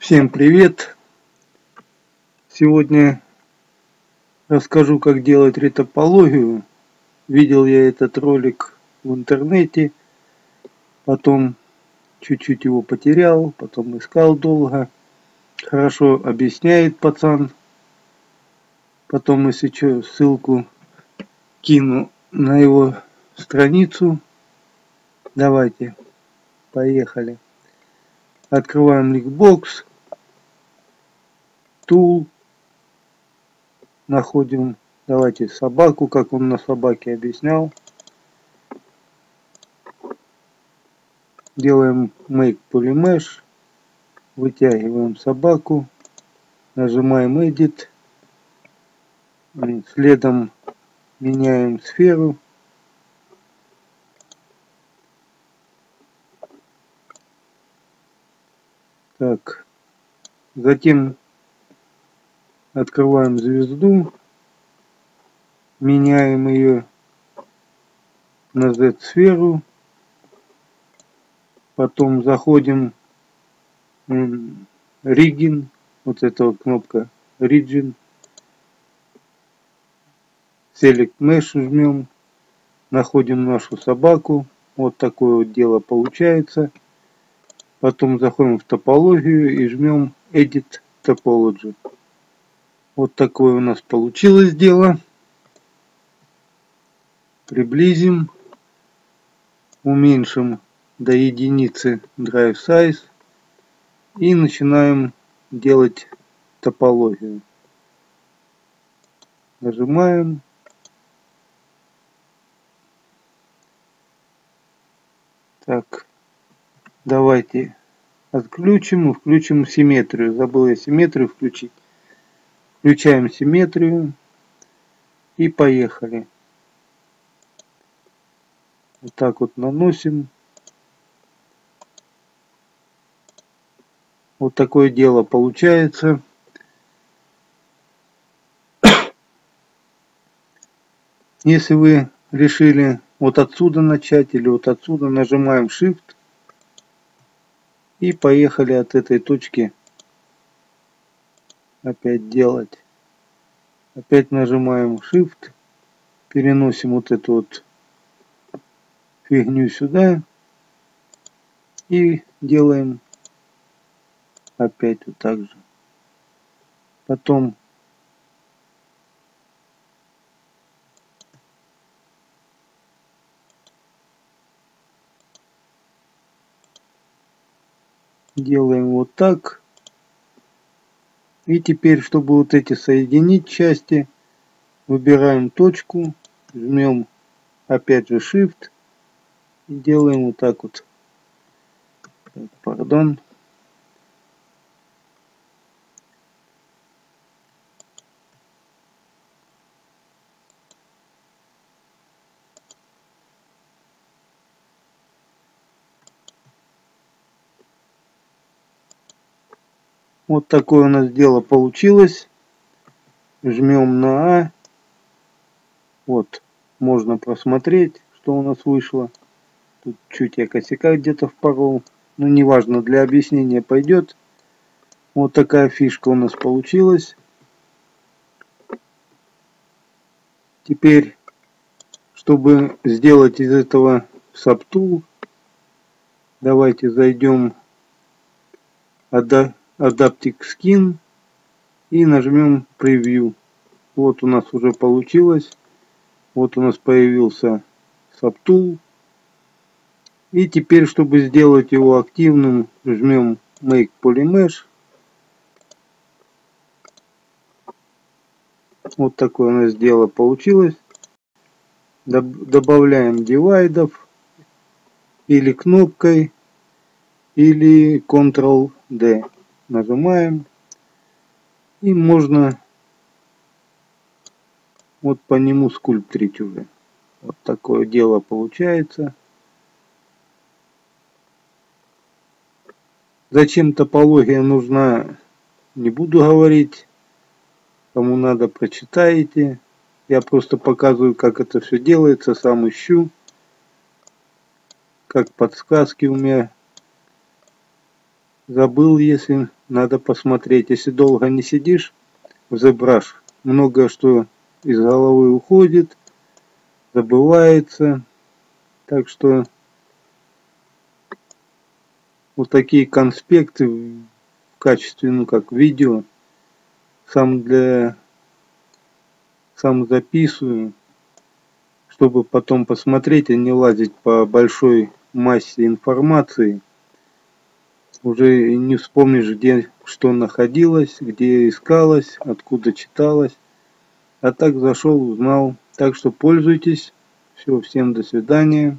Всем привет! Сегодня расскажу, как делать ретопологию. Видел я этот ролик в интернете, потом чуть-чуть его потерял, потом искал долго. Хорошо объясняет пацан. Потом, если что, ссылку кину на его страницу. Давайте, поехали. Открываем ликбокс. Тул. Находим, давайте, собаку, как он на собаке объяснял. Делаем Make Polymesh. Вытягиваем собаку. Нажимаем Edit. Следом меняем сферу. Так. Затем открываем звезду. Меняем ее на Z-сферу. Потом заходим в Rigging. Вот эта вот кнопка Region. Select Mesh жмем. Находим нашу собаку. Вот такое вот дело получается. Потом заходим в топологию и жмем Edit Topology. Вот такое у нас получилось дело. Приблизим. Уменьшим до единицы Drive Size. И начинаем делать топологию. Нажимаем. Так. Давайте отключим и включим симметрию. Забыл я симметрию включить. Включаем симметрию. И поехали. Вот так вот наносим. Вот такое дело получается. Если вы решили вот отсюда начать или вот отсюда, нажимаем Shift и поехали от этой точки опять делать. Опять нажимаем Shift. Переносим вот эту вот фигню сюда. И делаем опять вот так же. Потом делаем вот так. И теперь, чтобы вот эти соединить части, выбираем точку, жмем опять же Shift и делаем вот так вот. Пардон. Вот такое у нас дело получилось. Жмем на А. Вот, можно просмотреть, что у нас вышло. Тут чуть я косяка где-то впорол. Но неважно, для объяснения пойдет. Вот такая фишка у нас получилась. Теперь, чтобы сделать из этого саптул, давайте зайдем Adaptive Skin и нажмем Preview. Вот у нас уже получилось. Вот у нас появился Subtool. И теперь, чтобы сделать его активным, жмем Make Polymesh. Вот такое у нас дело получилось. Добавляем дивайдов или кнопкой, или Ctrl-D нажимаем. И можно вот по нему скульптрить уже. Вот такое дело получается. Зачем топология нужна, не буду говорить. Кому надо, прочитаете. Я просто показываю, как это все делается, сам ищу. Как подсказки у меня забыл, если надо посмотреть. Если долго не сидишь в ZBrush, многое что из головы уходит, забывается. Так что вот такие конспекты в качестве, ну как видео, сам для сам записываю, чтобы потом посмотреть, а не лазить по большой массе информации. Уже не вспомнишь, где что находилось, где искалось, откуда читалось. А так зашел, узнал. Так что пользуйтесь. Все, всем до свидания.